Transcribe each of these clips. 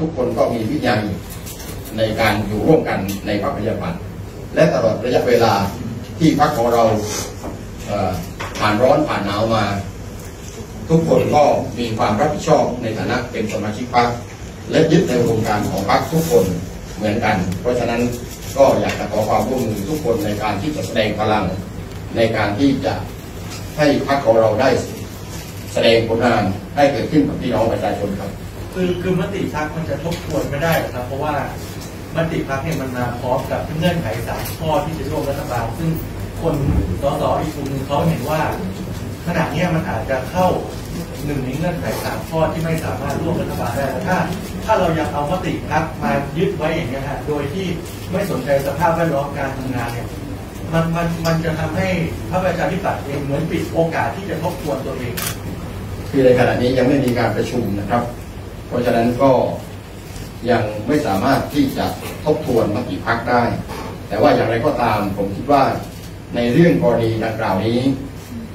ทุกคนก็มีวิญญาณในการอยู่ร่วมกันในพรรคประชาธิปัตย์และตลอดระยะเวลาที่พรรคของเราผ่านร้อนผ่านหนาวมา ทุกคนก็มีความรับผิดชอบในฐานะเป็นสมาชิกพรรคและยึดในอุดมการของพรรคทุกคนเหมือนกัน เพราะฉะนั้นก็อยากจะขอความร่วมมือทุกคนในการที่จะแสดงพลังในการที่จะให้พรรคของเราได้แสดงผลงานให้เกิดขึ้นกับพี่น้องประชาชนครับ คือคือมติพักมันจะทบทวนไม่ได้หรอกครับ เพราะว่ามติพักเนี่ยมันมาพร้อมกับเงื่อนไขสามข้อที่จะร่วมรัฐบาลซึ่งคนสสอีกกลุ่มหนึงเขาเห็นว่าขณะนี้มันอาจจะเข้าหนึ่งในเงื่อนไขสามข้อที่ไม่สามารถร่วมรัฐบาลได้แต่ถ้า ถ้าเรายังเอามติพักมายึดไว้อย่างนี้ฮะโดยที่ไม่สนใจสภาพแวดล้อมการทำงานเนี่ยมันมันมันจะทำให้พรรคประชาธิปัตย์เองเหมือนปิดโอกาสที่จะทบทวนตัวเอง คือในขณะนี้ยังไม่มีการประชุมนะครับ เพราะฉะนั้นก็ยังไม่สามารถที่จะทบทวนมติพักได้ แต่ว่าอย่างไรก็ตามผมคิดว่าในเรื่องกรณีดังกล่าวนี้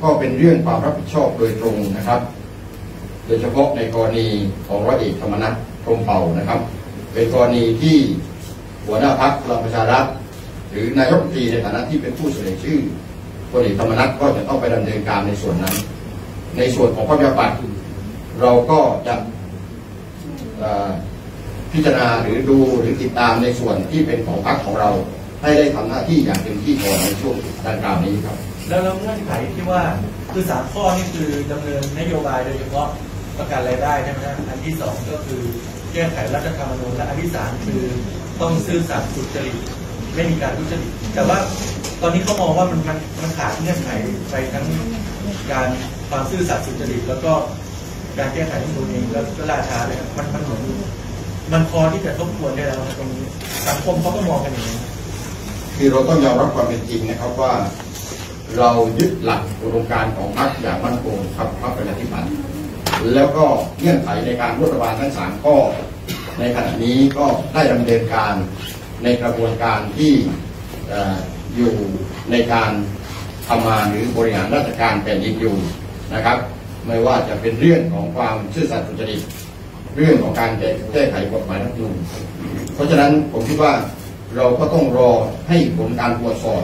ก็เป็นเรื่องความรับผิดชอบโดยตรงนะครับ โดยเฉพาะในกรณีของร้อยเอกธรรมนัฐพรมเผ่านะครับ เป็นกรณีที่หัวหน้าพักพลังประชารัฐหรือนายกรัฐมนตรีในฐานะที่เป็นผู้เสนอชื่อพลเอกธรรมนัฐก็จะต้องไปดำเนินการในส่วนนั้น ในส่วนของพระยาปัตย์เราก็จะ พิจารณาหรือดูหรือติดตามในส่วนที่เป็นของพรรคของเรา ให้ได้ทำหน้าที่อย่างเต็มที่ก่อนในช่วงดังกล่าวนี้ครับ แล้วแล้วเงื่อนไขที่ว่าคือสามข้อนี่คือดำเนินนโยบายโดยเฉพาะประกันรายได้ใช่ไหมฮะอันที่สองก็คือแก้ไขรัฐธรรมนูญและอันที่สามคือต้องซื่อสัตย์สุจริตไม่มีการทุจริตแต่ว่าตอนนี้เขามองว่ามันมันมันขาดเงื่อนไขไปทั้งการความซื่อสัตย์สุจริตแล้วก็ การแก้ไขรัฐธรรมนูเองแล้วก็ราชาเลยครับมันมันเหมือนมันพอที่จะทบทวนได้แล้วตรงนี้สังคมเขาก็มองกันอย่างนี้คือเราต้องยอมรับความเป็นจริงนะครับว่า เรายึดหลักอุดมการของพรรคอย่างมั่นคงครับพรรคประชาธิปัตย์แล้วก็เงื่อนไขในการรัฐบาลทั้งสามข้อในขณะนี้ก็ได้ดำเนินการในกระบวนการที่อออยู่ในการทำงานหรือบริหารราชการแผ่นดินอยู่นะครับ ไม่ว่าจะเป็นเรื่องของความซื่อสัตย์สุจริตเรื่องของการแก้ไขกฎหมายรัฐธรรมนูญเพราะฉะนั้นผมคิดว่าเราก็ต้องรอให้ผลการตรวจสอบ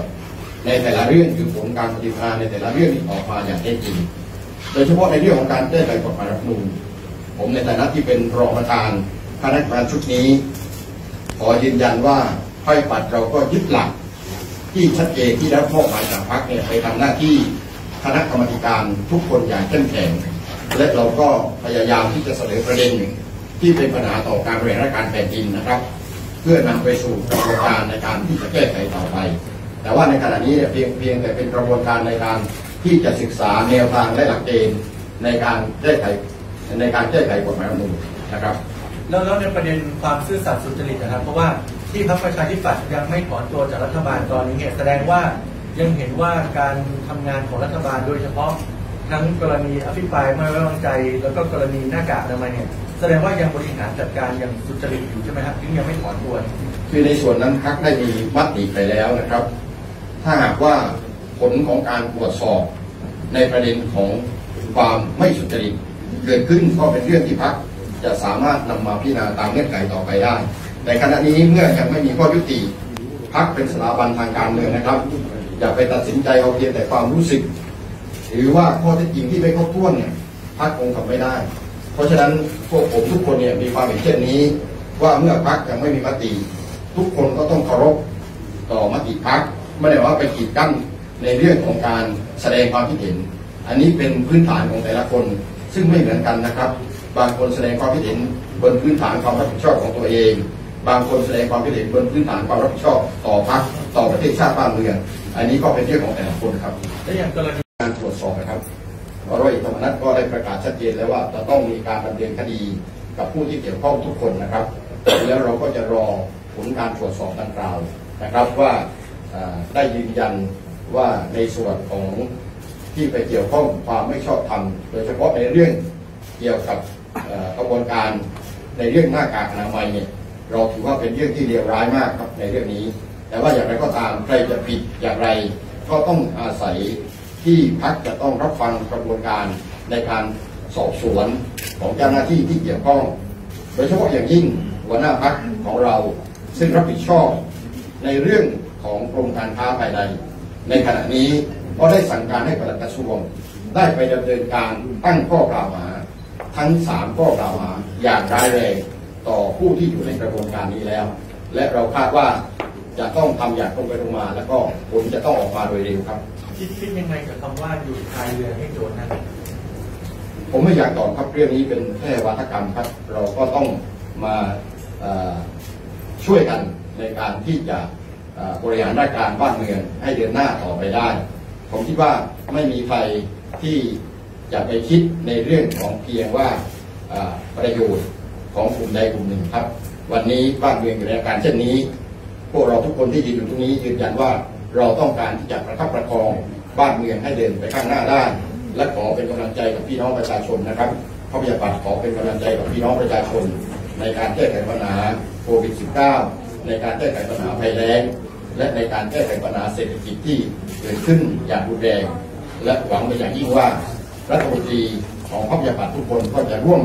ในแต่ละเรื่องคือผลการปฏิบัติงาในแต่ละเรื่องที่ออกมาอย่างแท้จริง โดยเฉพาะในเรื่องของการแก้ไขกฎหมายรัฐธรรมนูญผมในฐานะที่เป็นรองประธานคณะกรรมการชุดนี้ ขอยืนยันว่าค่ปัดเราก็ยึดหลักที่ชัดเจนที่ได้รับมอบหมายจากพรรคเนี่ยไปทำหน้าที่ คณะกรรมการทุกคนอย่างเข้มแข็ง และเราก็พยายามที่จะเสนอประเด็นที่เป็นปัญหาต่อการบริหารราชการแผ่นดินนะครับ เพื่อนำไปสู่กระบวนการในการที่จะแก้ไขต่อไป แต่ว่าในขณะนี้เนี่ยเพียงเพียงแต่เป็นกระบวนการในการที่จะศึกษาแนวทางและหลักเกณฑ์ในการแก้ไขในการแก้ไขกฎหมายรัฐมนูญนะครับแล้วแล้วในประเด็นความซื่อสัตย์สุจริตนะครับ เพราะว่าที่พรรคประชาธิปัตย์ยังไม่ถอนตัวจากรัฐบาลตอนนี้เนี่ยแสดงว่า ยังเห็นว่าการทำงานของรัฐบาลโดยเฉพาะทั้งกรณีอภิปรายไม่ไว้วางใจ แล้วก็กรณีหน้ากากอนามัยเนี่ยแสดงว่ายังบริหารจัดการอย่างสุจริตอยู่ใช่ไหมครับถึงยังไม่ถอนตัวคือในส่วนนั้นพักได้มีมติไปแล้วนะครับ ถ้าหากว่าผลของการตรวจสอบในประเด็นของความไม่สุจริตเกิดขึ้นก็เป็นเรื่องที่พักจะสามารถนำมาพิจารณาตามเงื่อนไขต่อไปได้แต่ขณะนี้เมื่อยังไม่มีข้อยุติพักเป็นสถาบันทางการเมืองนะครับ อย่าไปตัดสินใจเอาเพียงแต่ความรู้สึก หรือว่าข้อเท็จจริงที่ไม่ครบถ้วนเนี่ยพักคงทำไม่ได้ เพราะฉะนั้นพวกผมทุกคนเนี่ยมีความเห็นเช่นนี้ ว่าเมื่อพักยังไม่มีมติ ทุกคนก็ต้องเคารพต่อมติพักไม่ได้ว่าไปกีดกั้นในเรื่องของการแสดงความคิดเห็น อันนี้เป็นพื้นฐานของแต่ละคน ซึ่งไม่เหมือนกันนะครับ บางคนแสดงความคิดเห็นบนพื้นฐานความรับผิดชอบของตัวเอง บางคนแสดงความคิดเห็นบนพื้นฐานความรับผิดชอบต่อพรรคต่อประเทศชาติบ้านเมือง อันนี้ก็เป็นเรื่องของแต่ละคนครับและอย่างกรณีการตรวจสอบนะครับร้อยเอกธรรมนัฐก็ได้ประกาศชัดเจนแล้วว่าจะต้องมีการดำเนินคดีกับผู้ที่เกี่ยวข้องทุกคนนะครับ แล้วเราก็จะรอผลการตรวจสอบดังกล่าวนะครับว่าได้ยืนยันว่าในส่วนของที่ไปเกี่ยวข้องความไม่ชอบธรรมโดยเฉพาะในเรื่องเกี่ยวกับกระบวนการในเรื่องหน้ากากอนามัยเนี่ยเราถือว่าเป็นเรื่องที่เลวร้ายมากครับในเรื่องนี้ แต่ว่าอย่างไรก็ตามใครจะผิดอย่างไร ก็ต้องอาศัยที่พักจะต้องรับฟังกระบวนการในการสอบสวนของเจ้าหน้าที่ที่เกี่ยวข้อง โดยเฉพาะอย่างยิ่งหัวหน้าพักของเราซึ่งรับผิดชอบในเรื่องของกรมการค้าภายใน ในขณะนี้ก็ได้สั่งการให้ปลัดกระทรวง ได้ไปดำเนินการตั้งข้อกล่าวหา ทั้งสามข้อกล่าวหาอย่างร้ายแรงต่อผู้ที่อยู่ในกระบวนการนี้แล้ว และเราคาดว่า จะต้องทำอย่างตรงไปตรงมา แล้วก็ผลจะต้องออกมาโดยเร็วครับคิดคิดยังไงกับคำว่าอยู่ท้ายเรือให้โจรนะผมไม่อยากตอบครับเรื่องนี้เป็นแค่วัฒกรรมครับ เราก็ต้องมาเอ่อช่วยกันในการที่จะเอ่อบริหารราชการบ้านเมืองให้เดินหน้าต่อไปได้ ผมคิดว่าไม่มีใครที่จะไปคิดในเรื่องของเพียงว่าเอ่อประโยชน์ของกลุ่มใดกลุ่มหนึ่งครับ วันนี้บ้านเมืองอยู่ในอาการเช่นนี้ พวกเราทุกคนที่ยืนอยู่ตรงนี้ยืนยันว่าเราต้องการที่จะประคับประคองบ้านเมืองให้เดินไปข้างหน้าได้ และขอเป็นกำลังใจกับพี่น้องประชาชนนะครับข้าพเจ้าขอเป็นกำลังใจกับพี่น้องประชาชน ในการแก้ไขปัญหาโควิด -19 ในการแก้ไขปัญหาภัยแล้ง และในการแก้ไขปัญหาเศรษฐกิจที่เกิดขึ้นอย่างรุนแรง และหวังเป็นอย่างยิ่งว่ารัฐมนตรีของพรรคประชาธิปัตย์ทุกคนก็จะร่วม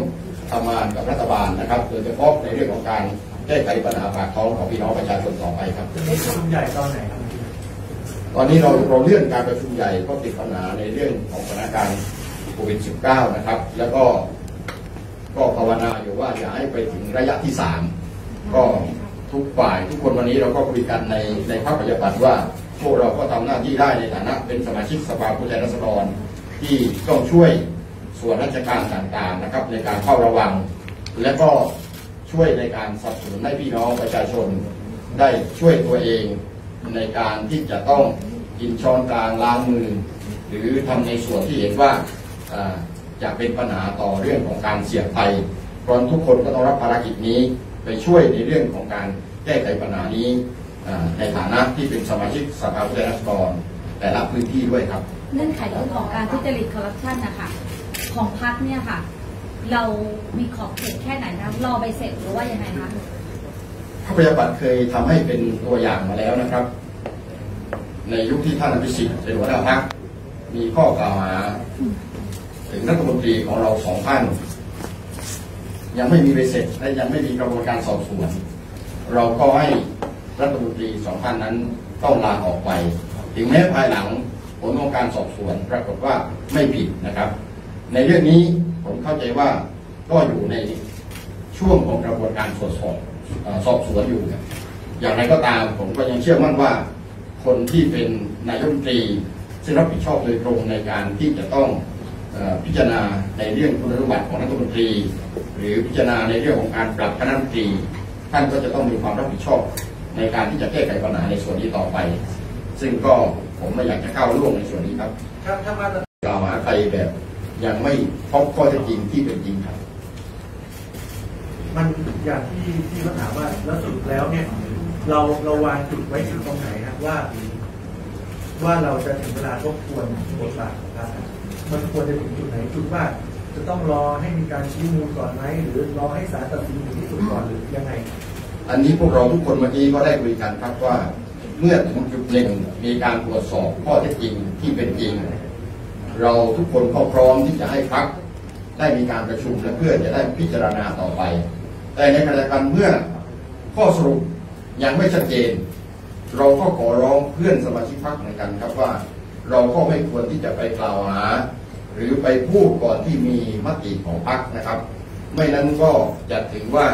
ทำงานกับรัฐบาลนะครับโดยเฉพาะในเรื่องของการ แก้ไขปัญหาปากท้องของพี่น้องประชาชนต่อไปครับจะได้ชุมใหญ่ตอนไหนครับตอนนี้เราเราเลื่อนการประชุมใหญ่ก็ติดปัญหาในเรื่องของสถานการณ์โควิด -19 นะครับ แล้วก็ก็ภาวนาอยู่ว่าอย่าให้ไปถึงระยะที่สามก็ทุกฝ่ายทุกคนวันนี้เราก็คุยกันในในภาคปฏิบัติว่าพวกเราก็ทำหน้าที่ได้ในฐานะ เป็นสมาชิกสภาผู้แทนราษฎรที่ต้องช่วยส่วนราชการต่างๆนะครับ ในการเฝ้าระวัง และก็ ช่วยในการสนับสนุนให้พี่น้องประชาชน ได้ช่วยตัวเองในการที่จะต้องกินช้อนกลางล้างมือ หรือทำในส่วนที่เห็นว่าจะเป็นปัญหาต่อเรื่องของการเสี่ยงภัยเพราะทุกคนก็ต้องรับภารกิจนี้ไปช่วยในเรื่องของการแก้ไขปัญหานี้ในฐานะที่เป็นสมาชิกสภาผู้แทนราษฎรแต่ละพื้นที่ด้วยครับเงื่อนไขเรื่องของการทุจริตคอร์รัปชันนะคะของพักเนี่ยค่ะ เรามีขอบเขตแค่ไหนนะรอใบเสร็จหรือว่ายังไงคะพระพยาบัตรเคยทำให้เป็นตัวอย่างมาแล้วนะครับ ในยุคที่ท่านอภิสิทธิ์เป็นหัวหน้าพรรคมีข้อกล่าวหาถึงรัฐมนตรีของเราสองท่านยังไม่มีใบเสร็จและยังไม่มีกระบวนการสอบสวน เราก็ให้รัฐมนตรีสองท่านนั้นต้องลาออกไป ถึงแม้ภายหลังผลของการสอบสวนปรากฏว่าไม่ผิดนะครับ ในเรื่องนี้ ผมเข้าใจว่าก็อยู่ในช่วงของกระบวนการตรวจสอบเอ่อสอบสวนอยู่ครับอย่างไรก็ตามผมก็ยังเชื่อมั่นว่า คนที่เป็นนายกรัฐมนตรีซึ่งรับผิดชอบโดยตรงในการที่จะต้องเออพิจารณาในเรื่องคุณสมบัติของรัฐมนตรี หรือพิจารณาในเรื่องของการปรับคณะรัฐมนตรี ท่านก็จะต้องมีความรับผิดชอบในการที่จะแก้ไขปัญหาในส่วนนี้ต่อไป ซึ่งก็ผมไม่อยากจะเข้าร่วมในส่วนนี้ครับถ้าถ้ามาตรกล่าวหาใครแบบ ยังไม่พบข้อเท็จจริงที่เป็นจริงครับ มันอย่างที่ที่เขาถามว่าแล้วสรุปแล้วเนี่ย เราเราวางจุดไว้ที่ตรงไหนนะว่า ว่าเราจะถึงเวลาทบทวนบทบาทของพรรคอะมันควรจะถึงจุดไหนจุดว่าจะต้องรอให้มีการชี้มูลก่อนไหมหรือรอให้ศาลตัดสินถึงที่สุดก่อนหรือยังไง อันนี้พวกเราทุกคนเมื่อกี้ก็ได้คุยกันครับว่า เมื่อถึงจุดหนึ่งมีการตรวจสอบข้อเท็จจริงที่เป็นจริง เราทุกคนก็พร้อมที่จะให้พักได้มีการประชุมและเพื่อจะได้พิจารณาต่อไป แต่ในขณะเดียวกันเมื่อข้อสรุปยังไม่ชัดเจน เราก็ขอร้องเพื่อนสมาชิกพรรคเหมือนกันครับว่า เราก็ไม่ควรที่จะไปกล่าวหา หรือไปพูดก่อนที่มีมติของพรรคนะครับ ไม่นั้นก็จะถือว่า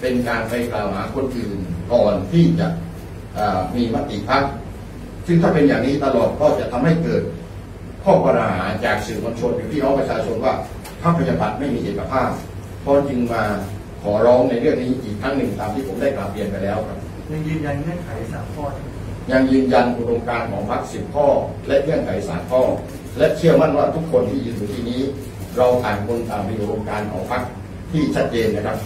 เป็นการไปกล่าวหาคนอื่นก่อนที่จะมีมติพรรคซึ่งถ้าเป็นอย่างนี้ตลอดก็จะทำให้เกิด ข้อปัญหาจากสื่อมวลชนหรือพี่น้องประชาชนว่าพรรคประชาธิปัตย์ไม่มีเอกภาพเพราะจึงมาขอร้องในเรื่องนี้อีกครั้งหนึ่งตามที่ผมได้กราบเรียนไปแล้วครับ ยังยืนยันเงื่อนไขสามข้อที่ยังยืนยันอุดมการณ์ของพรรคสิบข้อ และเงื่อนไขสามข้อ และเชื่อมั่นว่าทุกคนที่ยืนอยู่ที่นี้ เราต่างคนต่างมีอุดมการณ์ของพรรคที่ชัดเจนนะครับ